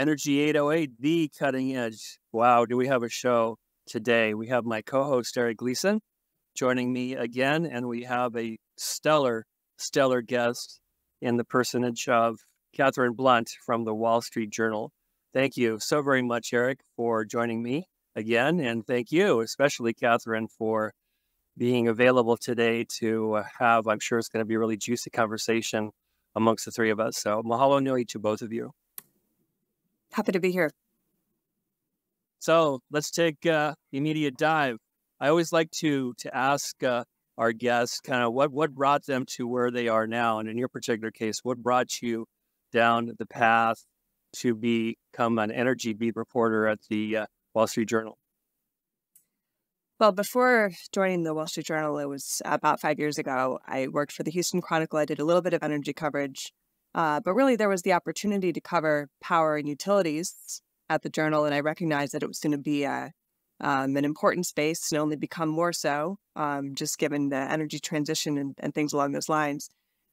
Energy 808, the cutting edge. Wow, do we have a show today? We have my co host, Eric Gleason, joining me again, and we have a stellar, stellar guest in the personage of Katherine Blunt from the Wall Street Journal. Thank you so very much, Eric, for joining me again. And thank you, especially Katherine, for being available today to have, I'm sure it's going to be a really juicy conversation amongst the three of us. So mahalo nui to both of you. Happy to be here. So let's take uh, the immediate dive. I always like to to ask uh, our guests kind of what what brought them to where they are now, and in your particular case, what brought you down the path to become an energy beat reporter at the uh, Wall Street Journal? Well, before joining the Wall Street Journal, it was about five years ago. I worked for the Houston Chronicle. I did a little bit of energy coverage, uh, but really there was the opportunity to cover power and utilities at the Journal, and I recognized that it was going to be a, um, an important space and only become more so, um, just given the energy transition and, and things along those lines.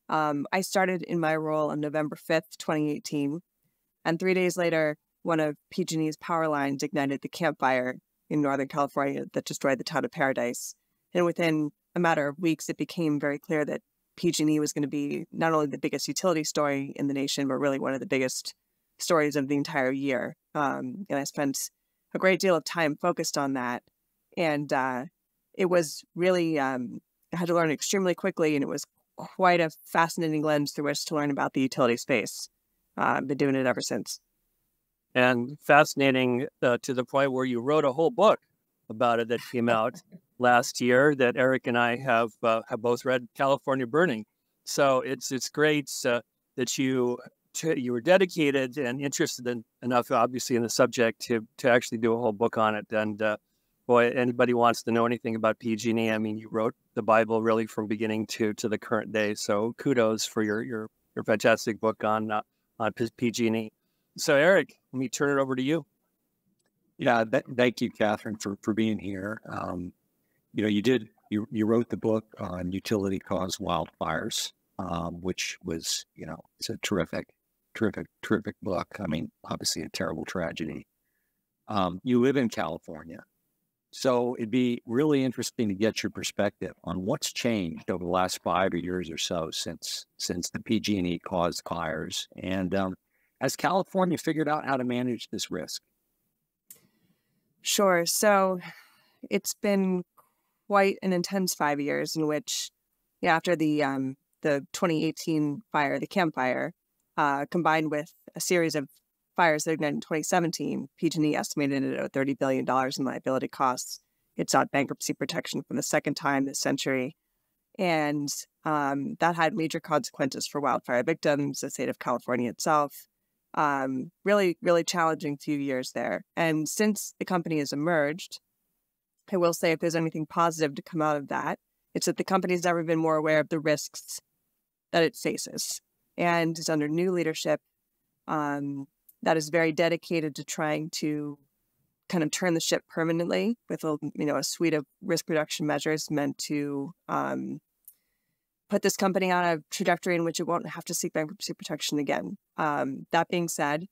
Um, I started in my role on November 5th, 2018, and three days later, one of PG&E's power lines ignited the Camp Fire in Northern California that destroyed the town of Paradise. And within a matter of weeks, it became very clear that PG&E was going to be not only the biggest utility story in the nation, but really one of the biggest stories of the entire year. Um, and I spent a great deal of time focused on that. And uh, it was really, um, I had to learn extremely quickly, and it was quite a fascinating lens through which to learn about the utility space. Uh, I've been doing it ever since and fascinating uh, to the point where you wrote a whole book about it that came out last year that Eric and I have uh, have both read, California Burning. So it's it's great uh, that you you were dedicated and interested in, enough, obviously, in the subject to to actually do a whole book on it. And uh, boy, anybody wants to know anything about PG&E, I mean, you wrote the Bible really from beginning to to the current day. So kudos for your your your fantastic book on uh, on PG&E. So, Eric, let me turn it over to you. Yeah, th- thank you, Katherine, for for being here. Um, you know, you did you you wrote the book on utility caused wildfires, um, which was you know it's a terrific, terrific, terrific book. I mean, obviously a terrible tragedy. Um, you live in California, so it'd be really interesting to get your perspective on what's changed over the last five years or so since since the PG&E caused fires, and um, has California figured out how to manage this risk? Sure. So it's been quite an intense five years in which, yeah, after the um, the 2018 fire, the Camp Fire, uh, combined with a series of fires that ignited in 2017, PG&E estimated it at $30 billion in liability costs. It sought bankruptcy protection for the second time this century. And um, that had major consequences for wildfire victims, the state of California itself, um, really, really challenging few years there. And since the company has emerged, I will say if there's anything positive to come out of that, it's that the company's never been more aware of the risks that it faces. And is under new leadership um, that is very dedicated to trying to kind of turn the ship permanently with a you know a suite of risk reduction measures meant to um, put this company on a trajectory in which it won't have to seek bankruptcy protection again. Um, that being said,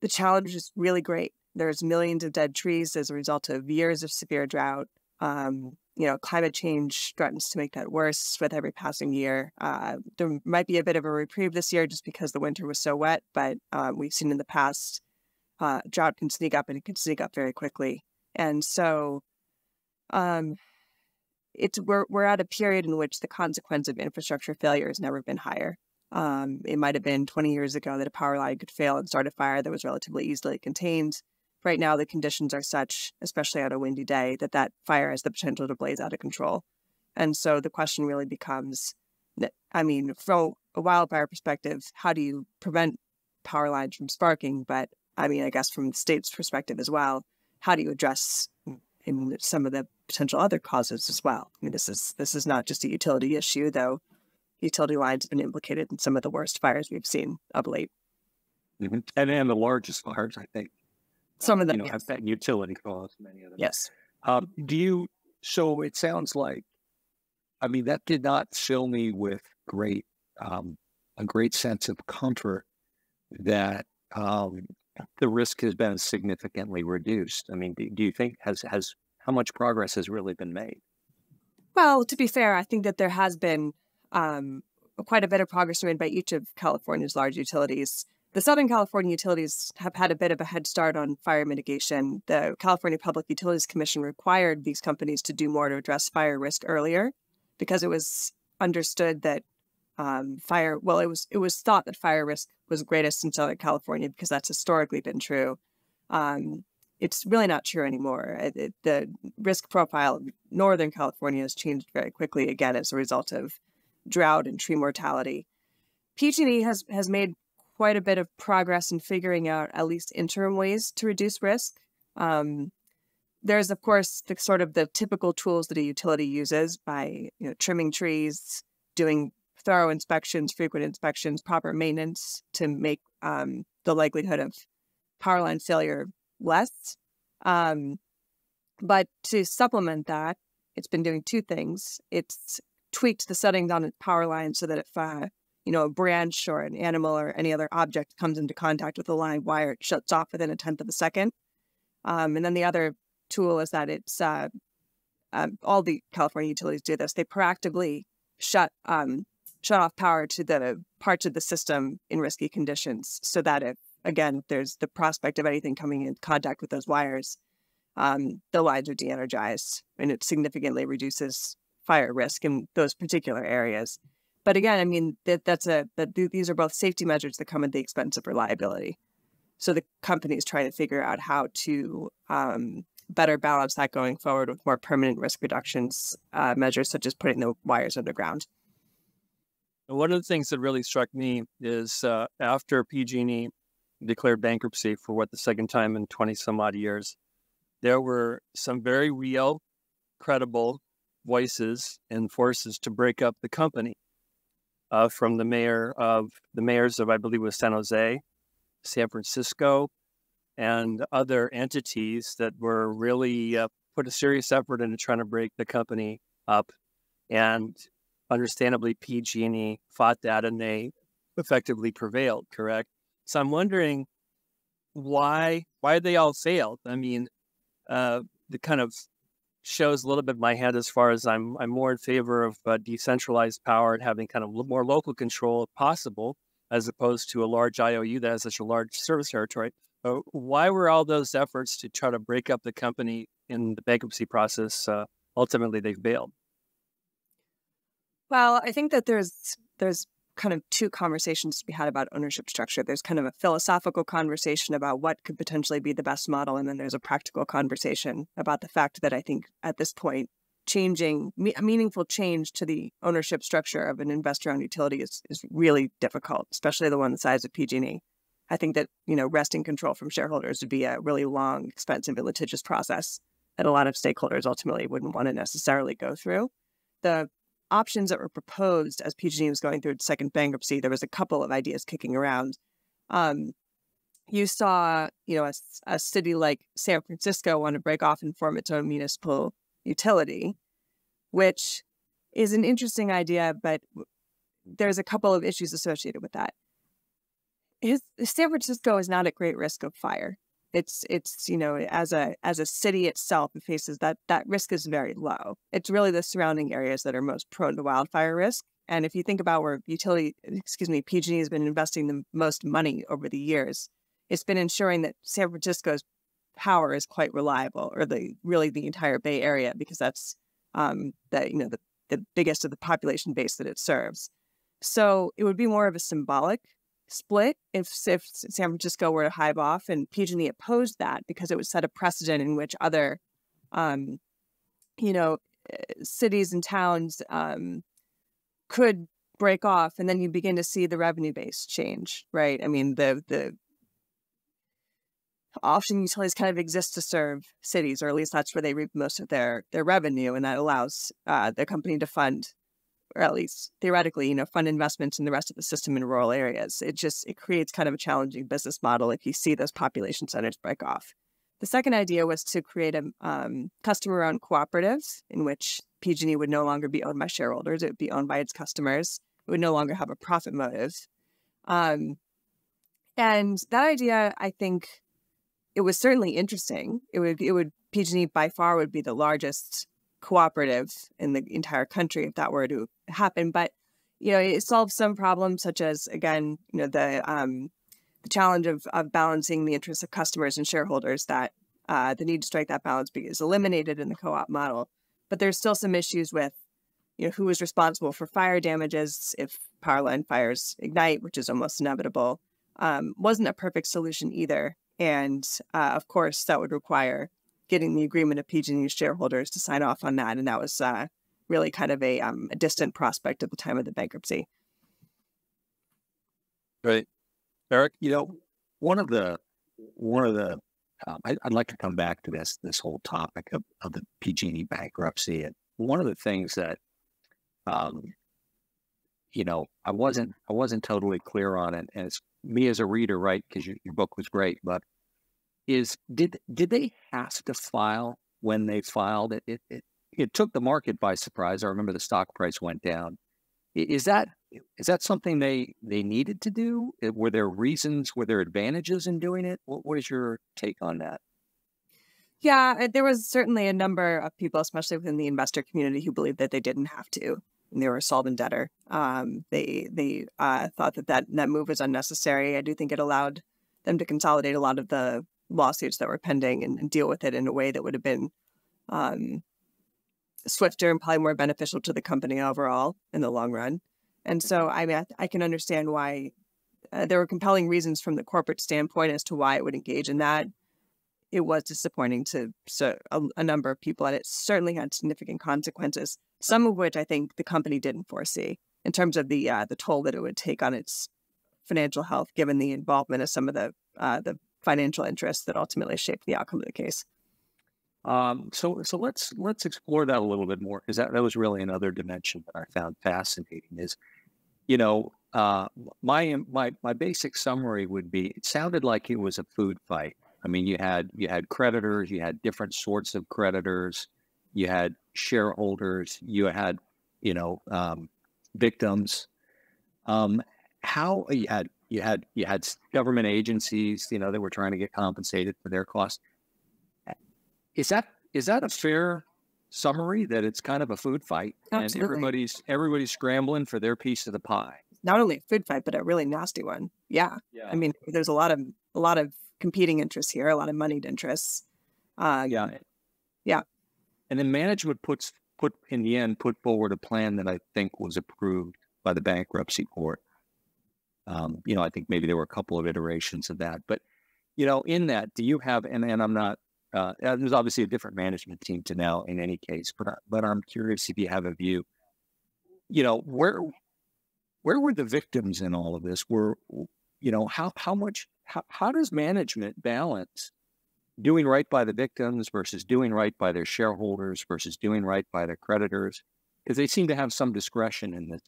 the challenge is really great. There's millions of dead trees as a result of years of severe drought. Um, you know, climate change threatens to make that worse with every passing year. Uh, there might be a bit of a reprieve this year just because the winter was so wet, but uh, we've seen in the past uh, drought can sneak up and it can sneak up very quickly. And so, um, it's we're we're at a period in which the consequence of infrastructure failure has never been higher. Um, it might have been 20 years ago that a power line could fail and start a fire that was relatively easily contained. Right now, the conditions are such, especially on a windy day, that that fire has the potential to blaze out of control. And so the question really becomes, I mean, from a wildfire perspective, how do you prevent power lines from sparking? But I mean, I guess from the state's perspective as well, how do you address mm, in some of the potential other causes as well. I mean, this is this is not just a utility issue, though. Utility lines have been implicated in some of the worst fires we've seen of late, and and the largest fires, I think. Some of them, you know, yes. have that utility cause. Many of them, yes. Um, do you? So it sounds like, I mean, that did not fill me with great, um, a great sense of comfort that um, the risk has been significantly reduced. I mean, do, do you think has has how much progress has really been made? Well, to be fair, I think that there has been um, quite a bit of progress made by each of California's large utilities. The Southern California utilities have had a bit of a head start on fire mitigation. The California Public Utilities Commission required these companies to do more to address fire risk earlier because it was understood that um, fire, well, it was it was thought that fire risk was greatest in Southern California because that's historically been true. Um, it's really not true anymore. It, it, the risk profile of Northern California has changed very quickly again as a result of drought and tree mortality. PG&E has has made quite a bit of progress in figuring out at least interim ways to reduce risk. Um, there's of course the sort of the typical tools that a utility uses by you know, trimming trees, doing thorough inspections, frequent inspections, proper maintenance to make um, the likelihood of power line failure less. Um, but to supplement that, it's been doing two things. It's tweaked the settings on its power line so that if uh, you know a branch or an animal or any other object comes into contact with the line wire, it shuts off within a tenth of a second. Um, and then the other tool is that it's uh, uh, all the California utilities do this. They proactively shut um, shut off power to the parts of the system in risky conditions so that if, again, there's the prospect of anything coming in contact with those wires, um, the lines are de energized and it significantly reduces fire risk in those particular areas. But again, I mean, that, that's a, that these are both safety measures that come at the expense of reliability. So the company is trying to figure out how to um, better balance that going forward with more permanent risk reductions uh, measures, such as putting the wires underground. One of the things that really struck me is uh, after PG&E declared bankruptcy for what the second time in 20 some odd years, there were some very real, credible voices and forces to break up the company. Uh, from the mayor of the mayors of I believe was San Jose, San Francisco, and other entities that were really uh, put a serious effort into trying to break the company up. And understandably, PG&E fought that and they effectively prevailed, correct? So I'm wondering why why they all failed. I mean, uh, the kind of shows a little bit my hand as far as I'm I'm more in favor of uh, decentralized power and having kind of more local control if possible, as opposed to a large IOU that has such a large service territory. Why were all those efforts to try to break up the company in the bankruptcy process uh, ultimately they failed? Well, I think that there's there's kind of two conversations to be had about ownership structure. There's kind of a philosophical conversation about what could potentially be the best model, and then there's a practical conversation about the fact that I think at this point, changing a meaningful change to the ownership structure of an investor-owned utility is is really difficult, especially the one the size of PG&E. I think that you know wresting control from shareholders would be a really long, expensive, and litigious process that a lot of stakeholders ultimately wouldn't want to necessarily go through. The options that were proposed as PG&E was going through its second bankruptcy, there was a couple of ideas kicking around. Um, you saw, you know, a, a, city like San Francisco want to break off and form its own municipal utility, which is an interesting idea, but there's a couple of issues associated with that. His, San Francisco is not at great risk of fire it's it's you know as a as a city itself it faces that that risk is very low. It's really the surrounding areas that are most prone to wildfire risk and if you think about where utility excuse me pg has been investing the most money over the years it's been ensuring that san francisco's power is quite reliable or the really the entire bay area because that's um the you know the, the biggest of the population base that it serves. So it would be more of a symbolic split if, if San Francisco were to hive off, and PG&E opposed that because it would set a precedent in which other, um, you know, eh, cities and towns um, could break off, and then you begin to see the revenue base change, right? I mean, the the often utilities kind of exist to serve cities, or at least that's where they reap most of their their revenue, and that allows uh, the company to fund or at least theoretically, you know, fund investments in the rest of the system in rural areas. It just it creates kind of a challenging business model if you see those population centers break off. The second idea was to create a um, customer-owned cooperatives in which PG&E would no longer be owned by shareholders; it would be owned by its customers. It would no longer have a profit motive, um, And that idea, I think, it was certainly interesting. It would it would PG&E by far would be the largest cooperative in the entire country if that were to happen. But you know, it solves some problems such as again, you know, the um, the challenge of of balancing the interests of customers and shareholders that uh, the need to strike that balance is eliminated in the co-op model. But there's still some issues with you know who is responsible for fire damages if power line fires ignite, which is almost inevitable. Um, wasn't a perfect solution either, and uh, of course that would require getting the agreement of PG&E shareholders to sign off on that, and that was uh, really kind of a, um, a distant prospect at the time of the bankruptcy. Right, Eric. You know, one of the one of the um, I, would like to come back to this this whole topic of, of the PG&E bankruptcy, and one of the things that um, you know I wasn't I wasn't totally clear on it, and it's me as a reader, right? Because your, your book was great, but is did did they have to file when they filed it? It, it? it took the market by surprise. I remember the stock price went down. Is that is that something they they needed to do? Were there reasons? Were there advantages in doing it? What, is your take on that? Yeah, uh, there was certainly a number of people, especially within the investor community, who believed that they didn't have to. And they were a solvent debtor. Um, they they uh, thought that, that that move was unnecessary. I do think it allowed them to consolidate a lot of the lawsuits that were pending and, and deal with it in a way that would have been um, swifter and probably more beneficial to the company overall in the long run. And so, I mean, I, I can understand why uh, there were compelling reasons from the corporate standpoint as to why it would engage in that. It was disappointing to so, a, a number of people, and it certainly had significant consequences. Some of which I think the company didn't foresee in terms of the uh, the toll that it would take on its financial health, given the involvement of some of the uh, the financial interests that ultimately shaped the outcome of the case. Um, so, so let's let's explore that a little bit more because that, that was really another dimension that I found fascinating. Is you know uh, my my my basic summary would be it sounded like it was a food fight. I mean, you had you had creditors, you had different sorts of creditors, you had shareholders, you had you know um, victims. Um, how you had you had you had government agencies, you know, that were trying to get compensated for their costs. Is that is that a fair summary that it's kind of a food fight Absolutely. and everybody's everybody's scrambling for their piece of the pie? Not only a food fight, but a really nasty one. Yeah. yeah. I mean, there's a lot of a lot of competing interests here, a lot of moneyed interests. Uh, yeah. Yeah. And then management puts put in the end put forward a plan that I think was approved by the bankruptcy court. Um, you know, I think maybe there were a couple of iterations of that, but you know, in that, do you have? And, and I'm not. Uh, there's obviously a different management team to now in any case, but but I'm curious if you have a view. You know, where where were the victims in all of this? Were you know how how much how, how does management balance doing right by the victims versus doing right by their shareholders versus doing right by their creditors? Because they seem to have some discretion in this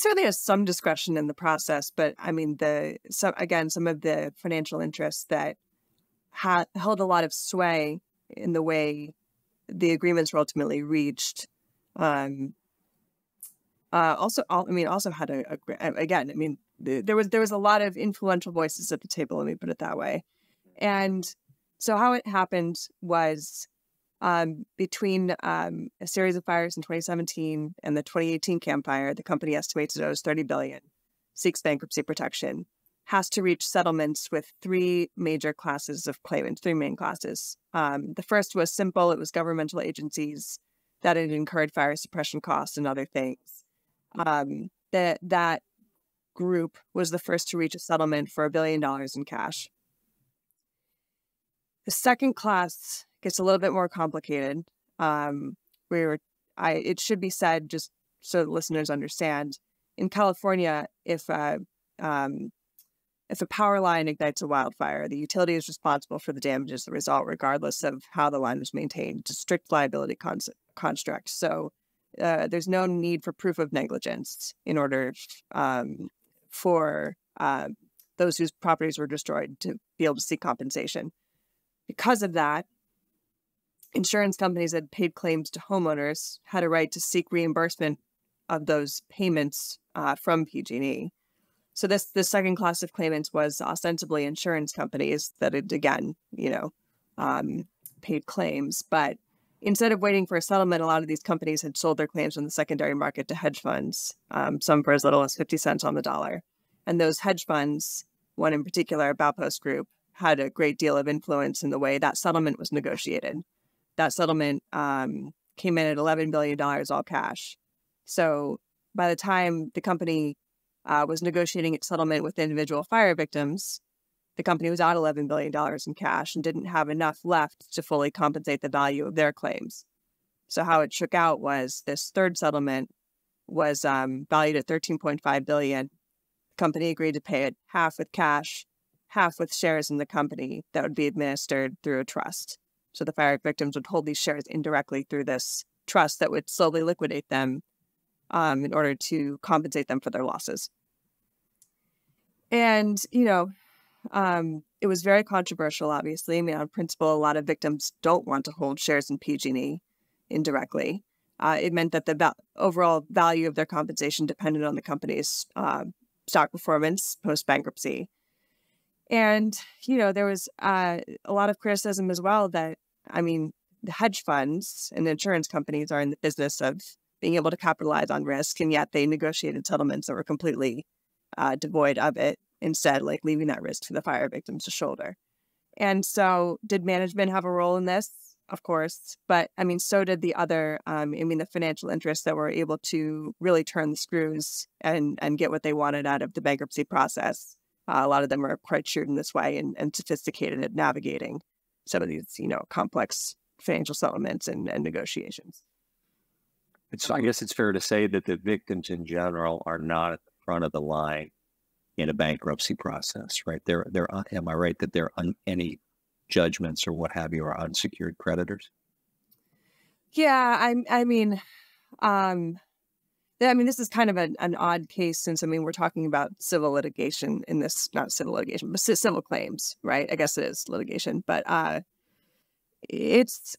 certainly has some discretion in the process, but I mean, the so again, some of the financial interests that had held a lot of sway in the way the agreements were ultimately reached. Um, uh, also, all, I mean, also had a, a again. I mean, there was there was a lot of influential voices at the table. Let me put it that way. And so, how it happened was um, between um, a series of fires in 2017 and the 2018 Camp Fire, the company estimates it owes 30 billion, seeks bankruptcy protection, has to reach settlements with three major classes of claimants, three main classes. Um, the first was simple; it was governmental agencies that had incurred fire suppression costs and other things. Um, that that group was the first to reach a settlement for a billion dollars in cash. The second class gets a little bit more complicated. Um, where I it should be said just so listeners understand. In California, if uh, um, if a power line ignites a wildfire, the utility is responsible for the damages that result, regardless of how the line was maintained. It's a strict liability con- construct. So uh, there's no need for proof of negligence in order um, for uh, those whose properties were destroyed to be able to seek compensation. Because of that, insurance companies that paid claims to homeowners had a right to seek reimbursement of those payments uh, from PG&E. So this the second class of claimants was ostensibly insurance companies that had again, you know, um, paid claims. But instead of waiting for a settlement, a lot of these companies had sold their claims on the secondary market to hedge funds, um, some for as little as fifty cents on the dollar. And those hedge funds, one in particular, Baupost Group, had a great deal of influence in the way that settlement was negotiated. That settlement um, came in at $11 billion all cash. So by the time the company uh, was negotiating its settlement with individual fire victims, the company was out $11 billion in cash and didn't have enough left to fully compensate the value of their claims. So how it shook out was this third settlement was um, valued at 13.5 billion. The company agreed to pay it half with cash, half with shares in the company that would be administered through a trust. So the fire victims would hold these shares indirectly through this trust that would slowly liquidate them um, in order to compensate them for their losses. And, you know, um, it was very controversial, obviously. I mean, on principle, a lot of victims don't want to hold shares in PG&E indirectly. Uh, it meant that the overall value of their compensation depended on the company's uh, stock performance post bankruptcy. And, you know, there was uh, a lot of criticism as well that, I mean, the hedge funds and insurance companies are in the business of being able to capitalize on risk, and yet they negotiated settlements that were completely uh, devoid of it, instead, like leaving that risk to the fire victims to shoulder. And so, did management have a role in this? Of course, but I mean, so did the other. Um, I mean, the financial interests that were able to really turn the screws and and get what they wanted out of the bankruptcy process. Uh, a lot of them are quite shrewd in this way and, and sophisticated at navigating some of these, you know, complex financial settlements and, and negotiations. So I guess it's fair to say that the victims in general are not at the front of the line in a bankruptcy process, right? They're they're am I right that they're on any judgments or what have you are unsecured creditors? Yeah, I I mean, um, I mean, this is kind of an, an odd case since I mean we're talking about civil litigation in this not civil litigation but civil claims, right? I guess it is litigation, but uh, it's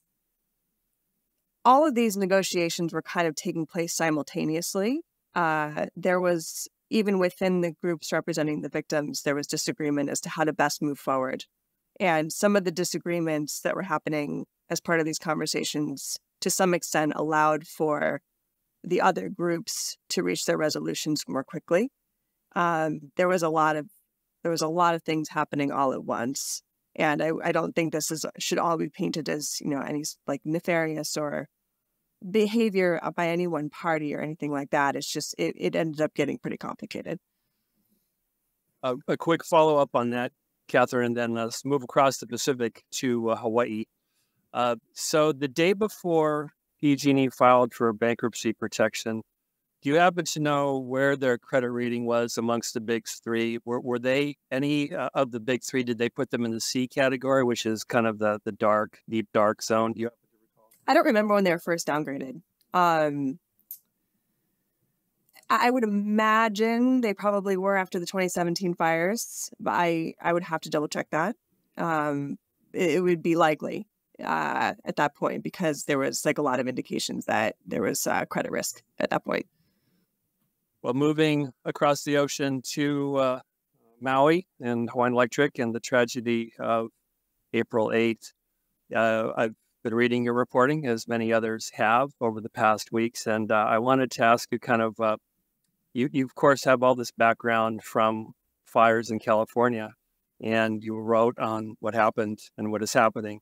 all of these negotiations were kind of taking place simultaneously. Uh, there was even within the groups representing the victims, there was disagreement as to how to best move forward. And some of the disagreements that were happening as part of these conversations, to some extent, allowed for the other groups to reach their resolutions more quickly. Um, there was a lot of there was a lot of things happening all at once, and I, I don't think this is should all be painted as you know any like nefarious or behavior by any one party or anything like that. It's just it, it ended up getting pretty complicated. Uh, a quick follow up on that, Katherine, then let's move across the Pacific to uh, Hawaii. Uh, so the day before PG&E filed for bankruptcy protection, do you happen to know where their credit rating was amongst the big three? Were, were they any uh, of the big three? Did they put them in the C category, which is kind of the the dark, deep dark zone? Do you I don't remember when they were first downgraded. Um, I would imagine they probably were after the 2017 fires, but I, I would have to double check that. Um, it, it, would be likely uh, at that point because there was like a lot of indications that there was uh, credit risk at that point. Well, moving across the ocean to uh, Maui and Hawaiian Electric and the tragedy of April 8th, uh, I've been reading your reporting, as many others have over the past weeks. And uh, I wanted to ask you kind of, uh, you, you, of course, have all this background from fires in California, and you wrote on what happened and what is happening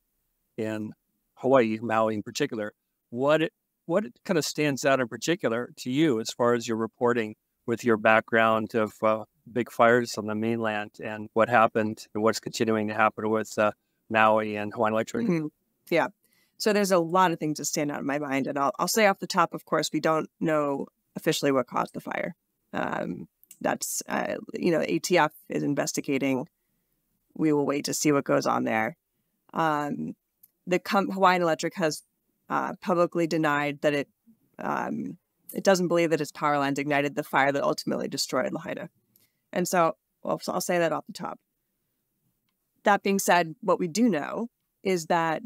in Hawaii, Maui in particular. What, it, what kind of stands out in particular to you as far as your reporting with your background of uh, big fires on the mainland and what happened and what's continuing to happen with uh, Maui and Hawaiian Electric? Mm-hmm. Yeah. So there's a lot of things that stand out in my mind. And I'll, I'll say off the top, of course, we don't know officially what caused the fire. Um, that's, uh, you know, ATF is investigating. We will wait to see what goes on there. Um, the com- Hawaiian Electric has uh, publicly denied that it um, it doesn't believe that its power lines ignited the fire that ultimately destroyed Lahaina. And so, well, so I'll say that off the top. That being said, what we do know is that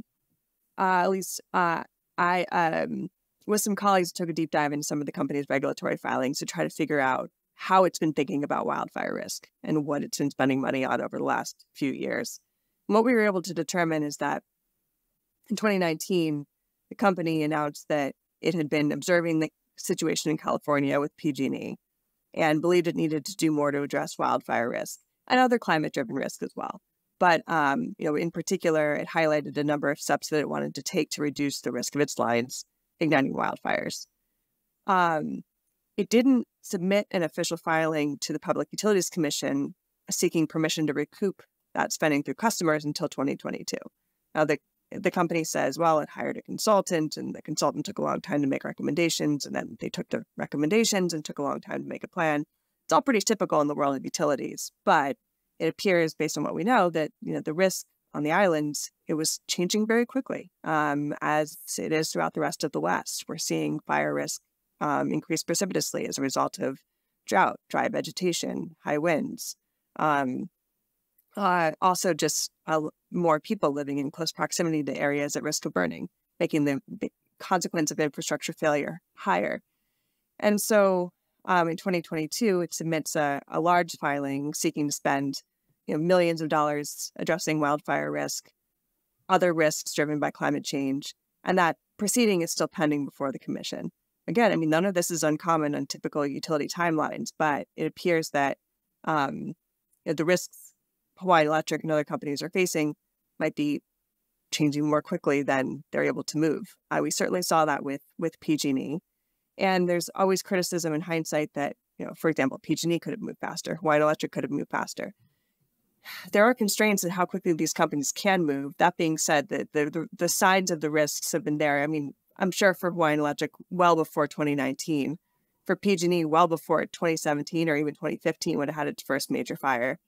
uh, at least uh, I, um, with some colleagues, took a deep dive into some of the company's regulatory filings to try to figure out how it's been thinking about wildfire risk and what it's been spending money on over the last few years. And what we were able to determine is that in 2019, the company announced that it had been observing the situation in California with PG&E and believed it needed to do more to address wildfire risk and other climate-driven risk as well. But um, you know, in particular, it highlighted a number of steps that it wanted to take to reduce the risk of its lines igniting wildfires. Um, it didn't submit an official filing to the Public Utilities Commission seeking permission to recoup that spending through customers until 2022. Now, the the company says, well, it hired a consultant and the consultant took a long time to make recommendations. And then they took the recommendations and took a long time to make a plan. It's all pretty typical in the world of utilities. But it appears, based on what we know, that you know the risk on the islands it was changing very quickly, um, as it is throughout the rest of the West. We're seeing fire risk um, increase precipitously as a result of drought, dry vegetation, high winds. Um, uh, also, just uh, more people living in close proximity to areas at risk of burning, making the, consequence of infrastructure failure higher. And so um, in 2022, it submits a, a, large filing seeking to spend you know, millions of dollars addressing wildfire risk, other risks driven by climate change, and that proceeding is still pending before the commission. Again, I mean, none of this is uncommon on typical utility timelines, but it appears that um, you know, the risks Hawaii Electric and other companies are facing might be changing more quickly than they're able to move. Uh, we certainly saw that with with PG&E, and there's always criticism in hindsight that you know, for example, PG&E could have moved faster, Hawaii Electric could have moved faster. There are constraints in how quickly these companies can move. That being said, the the, the, signs of the risks have been there. I mean, I'm sure for Hawaiian Electric well before 2019, for PG&E well before 2017 or even 2015 when it had its first major fire.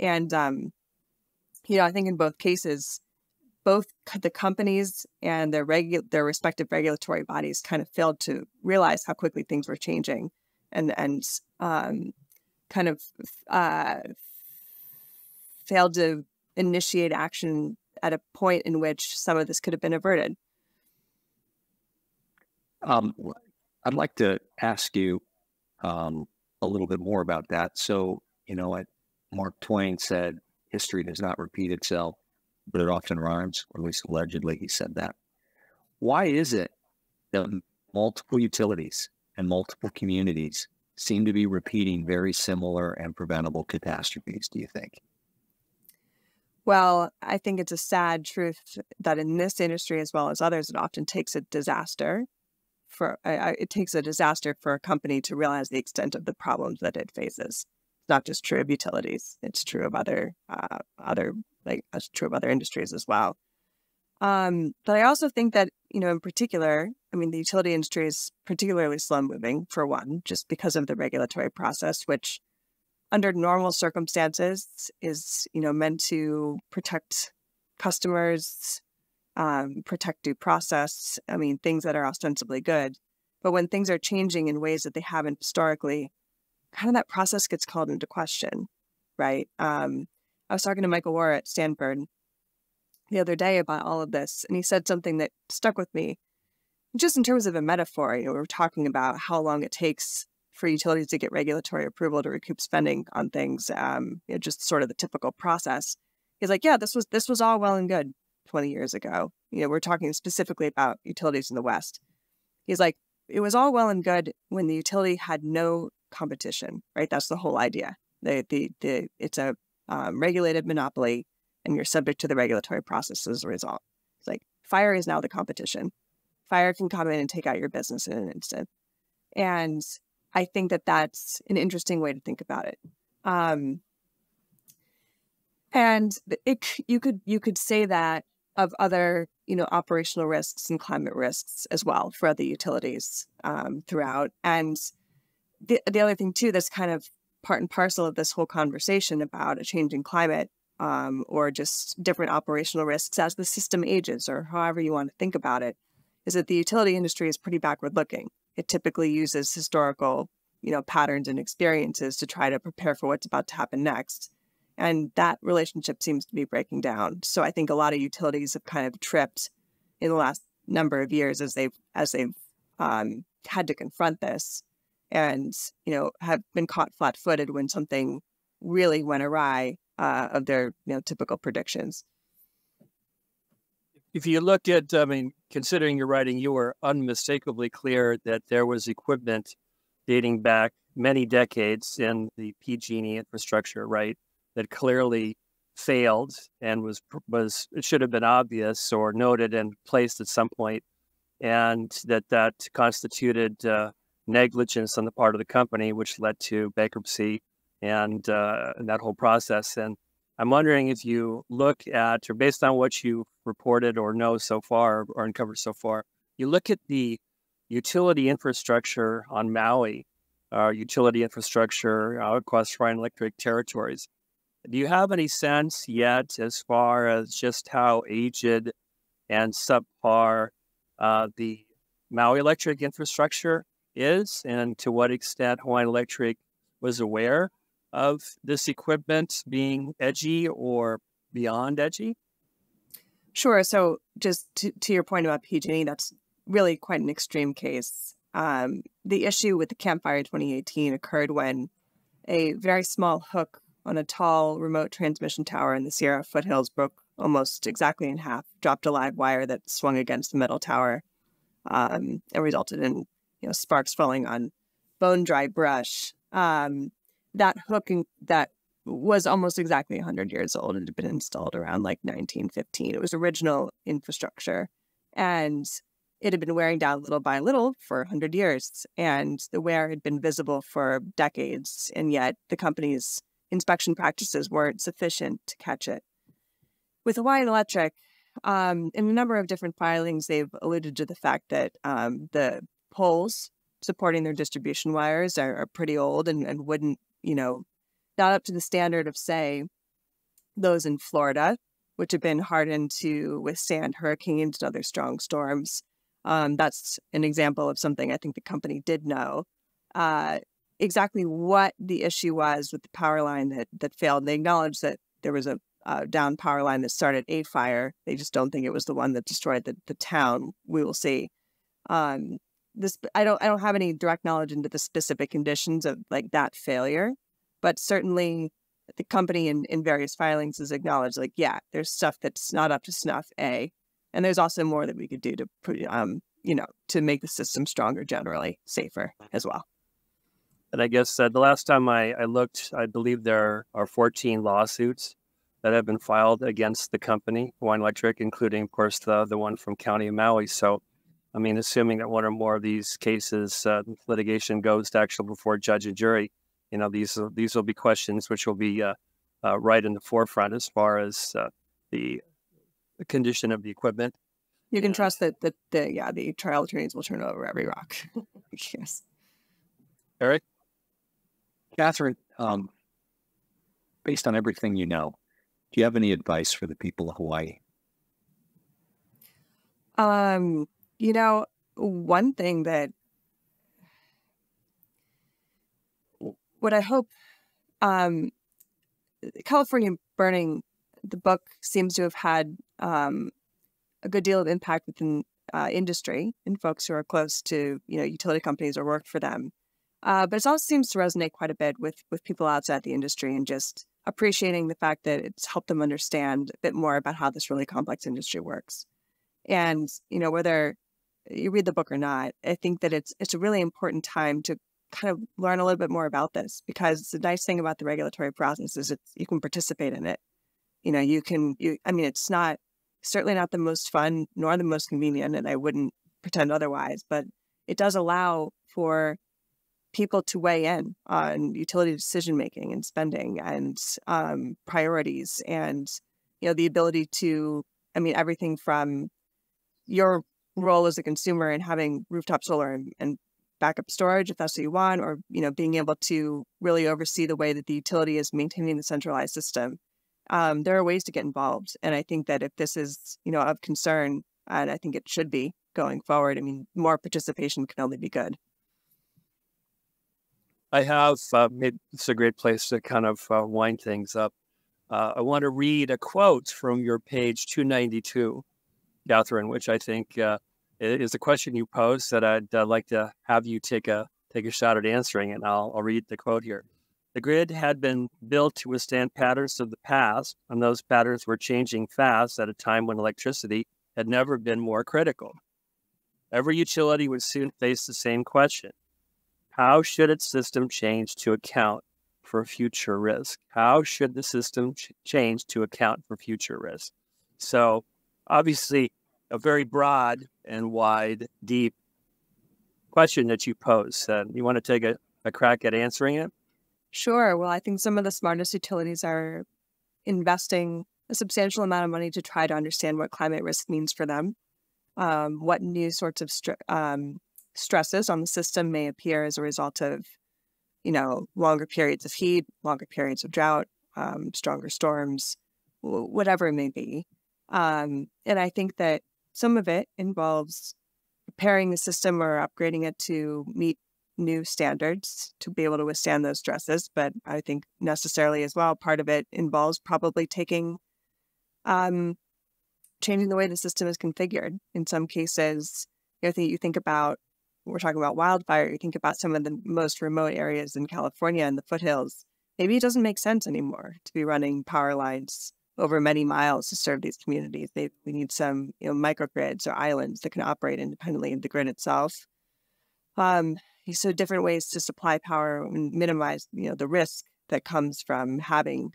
And, um, you know, I think in both cases, both the companies and their regu- their respective regulatory bodies kind of failed to realize how quickly things were changing, and and um, kind of uh, failed to initiate action at a point in which some of this could have been averted. Um, I'd like to ask you um, a little bit more about that. So, you know, at Mark Twain said, history does not repeat itself, but it often rhymes, or at least allegedly he said that. Why is it that multiple utilities and multiple communities seem to be repeating very similar and preventable catastrophes, do you think? Well, I think it's a sad truth that in this industry, as well as others, it often takes a disaster for it takes a disaster for a company to realize the extent of the problems that it faces not just true of utilities; it's true of other uh, other like it's true of other industries as well. Um, but I also think that you know, in particular, I mean, the utility industry is particularly slow moving for one, just because of the regulatory process, which under normal circumstances is you know meant to protect customers, um, protect due process. I mean, things that are ostensibly good. But when things are changing in ways that they haven't historically, kind of that process gets called into question, right? Um, I was talking to Michael Wara at Stanford the other day about all of this, and he said something that stuck with me. Just in terms of a metaphor, you know, we were talking about how long it takes for utilities to get regulatory approval to recoup spending on things, um, you know, just sort of the typical process. He's like, yeah, this was this was all well and good 20 years ago. You know, we're talking specifically about utilities in the West. He's like, it was all well and good when the utility had no competition, right? That's the whole idea. The, the, the, it's a um, regulated monopoly and you're subject to the regulatory process as a result. It's like fire is now the competition. Fire can come in and take out your business in an instant. And I think that that's an interesting way to think about it. Um, and it, you could you could say that of other you know operational risks and climate risks as well for other utilities um, throughout. And the, the other thing too that's kind of part and parcel of this whole conversation about a changing climate um, or just different operational risks as the system ages or however you want to think about it is that the utility industry is pretty backward looking. It typically uses historical you know patterns and experiences to try to prepare for what's about to happen next and that relationship seems to be breaking down. So i think a lot of utilities have kind of tripped in the last number of years as they've as they've um, had to confront this and you know have been caught flat-footed when something really went awry uh, of their you know typical predictions. If you look at, I mean, considering your writing, you were unmistakably clear that there was equipment dating back many decades in the PG&E infrastructure, right? That clearly failed and was was it should have been obvious or noted and placed at some point, and that that constituted uh, negligence on the part of the company, which led to bankruptcy and, uh, that whole process. And I'm wondering if you look at, or based on what you reported or know so far or uncovered so far, you look at the utility infrastructure on Maui, uh, utility infrastructure out across Hawaiian Electric territories. Do you have any sense yet as far as just how aged and subpar uh, the Maui Electric infrastructure is, and to what extent Hawaiian Electric was aware of this equipment being edgy or beyond edgy? Sure. So, just to, to your point about PG&E, that's really quite an extreme case. Um, the issue with the Camp Fire 2018 occurred when a very small hook on a tall remote transmission tower in the Sierra foothills broke almost exactly in half, dropped a live wire that swung against the metal tower, um, and resulted in you know sparks falling on bone dry brush. Um, that hook that was almost exactly 100 years old. It had been installed around like 1915. It was original infrastructure. And it had been wearing down little by little for 100 years. And the wear had been visible for decades. And yet the company's inspection practices weren't sufficient to catch it. With Hawaiian Electric, um, in a number of different filings, they've alluded to the fact that um, the poles supporting their distribution wires are, are pretty old and, and wouldn't you know, not up to the standard of, say, those in Florida, which have been hardened to withstand hurricanes and other strong storms. Um, that's an example of something I think the company did know. Uh, exactly what the issue was with the power line that that failed. They acknowledged that there was a uh, down power line that started a fire. They just don't think it was the one that destroyed the, the town. We will see. Um, this I don't I don't have any direct knowledge into the specific conditions of like that failure, but certainly the company in, in various filings has acknowledged like yeah, there's stuff that's not up to snuff. A, and there's also more that we could do to um you know to make the system stronger generally, safer as well. And I guess uh, the last time I, I looked, I believe there are 14 lawsuits that have been filed against the company, Hawaiian Electric, including, of course, the, the one from County of Maui. So I mean, assuming that one or more of these cases uh, litigation goes to actual before judge and jury, you know, these these will be questions which will be uh, uh, right in the forefront as far as uh, the, the condition of the equipment. You can trust that that the yeah the trial attorneys will turn over every rock. yes. Eric, Katherine, um, based on everything you know, do you have any advice for the people of Hawaii? Um, you know, one thing that what I hope um, California Burning, the book seems to have had um, a good deal of impact within uh, industry and folks who are close to you know utility companies or worked for them. Uh, but it also seems to resonate quite a bit with with people outside the industry and just appreciating the fact that it's helped them understand a bit more about how this really complex industry works. And you know whether you read the book or not, I think that it's it's a really important time to kind of learn a little bit more about this because the nice thing about the regulatory process is it's you can participate in it. You know, you can you I mean it's not certainly not the most fun nor the most convenient and I wouldn't pretend otherwise, but it does allow for people to weigh in on utility decision making and spending and um, priorities and you know the ability to I mean everything from your role as a consumer and having rooftop solar and, and backup storage if that's what you want, or you know, being able to really oversee the way that the utility is maintaining the centralized system. Um, there are ways to get involved, and I think that if this is you know of concern, and I think it should be going forward, I mean, more participation can only be good. I have uh, made it's a great place to kind of uh, wind things up. Uh, I want to read a quote from your page 292 Katherine, which I think uh, is a question you posed that I'd uh, like to have you take a take a shot at answering. And I'll, I'll read the quote here. The grid had been built to withstand patterns of the past, and those patterns were changing fast at a time when electricity had never been more critical. Every utility would soon face the same question How should its system change to account for future risk? How should the system ch- change to account for future risk? So, obviously, a very broad and wide, deep question that you pose. Uh, you want to take a, a crack at answering it? Sure. Well, I think some of the smartest utilities are investing a substantial amount of money to try to understand what climate risk means for them, um, what new sorts of um, stresses on the system may appear as a result of, you know, longer periods of heat, longer periods of drought, um, stronger storms, whatever it may be. Um, and I think that some of it involves preparing the system or upgrading it to meet new standards to be able to withstand those stresses. But I think necessarily as well, part of it involves probably taking, um, changing the way the system is configured. In some cases, you know, you think about, we're talking about wildfire, you think about some of the most remote areas in California and the foothills. Maybe it doesn't make sense anymore to be running power lines over many miles to serve these communities. They, we need some you know, microgrids or islands that can operate independently of the grid itself. Um, so different ways to supply power and minimize you know the risk that comes from having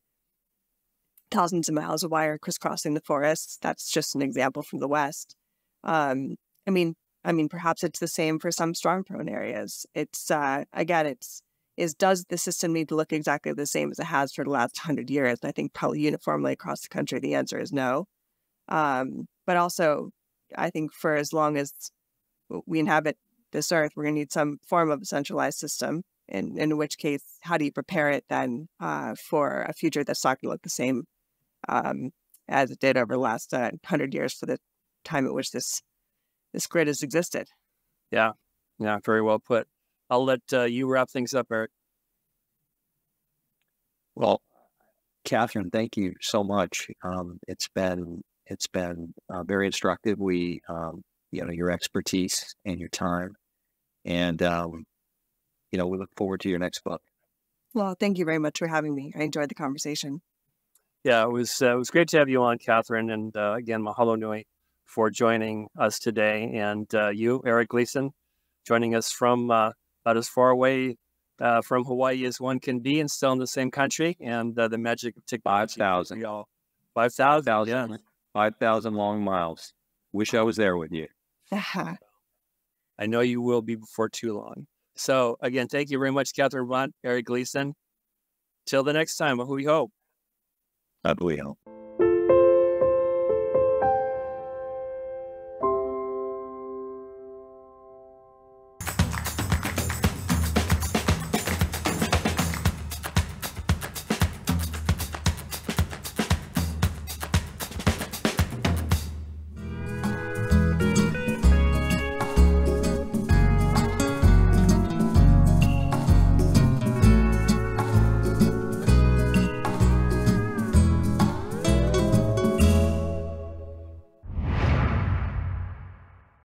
thousands of miles of wire crisscrossing the forests. That's just an example from the west. Um, I mean, I mean, perhaps it's the same for some storm prone areas. It's uh, again, it's is does the system need to look exactly the same as it has for the last hundred years? I think probably uniformly across the country, the answer is no. Um, but also, I think for as long as we inhabit this earth, we're going to need some form of a centralized system. In, in which case, how do you prepare it then uh, for a future that's not going to look the same um, as it did over the last uh, hundred years for the time at which this this grid has existed? Yeah, yeah, very well put. I'll let uh, you wrap things up, Eric. Well, Katherine, thank you so much. Um, it's been it's been uh, very instructive. We, um, you know, your expertise and your time, and um, you know, we look forward to your next book. Well, thank you very much for having me. I enjoyed the conversation. Yeah, it was uh, it was great to have you on, Katherine, and uh, again, mahalo nui for joining us today, and uh, you, Eric Gleason, joining us from uh, about as far away uh, from Hawaii as one can be and still in the same country. And uh, the magic of technology. 5,000. 5,000. Yeah. 5,000 long miles. Wish I was there with you. I know you will be before too long. So, again, thank you very much, Katherine Blunt, Eric Gleason. Till the next time, who we hope. That we hope.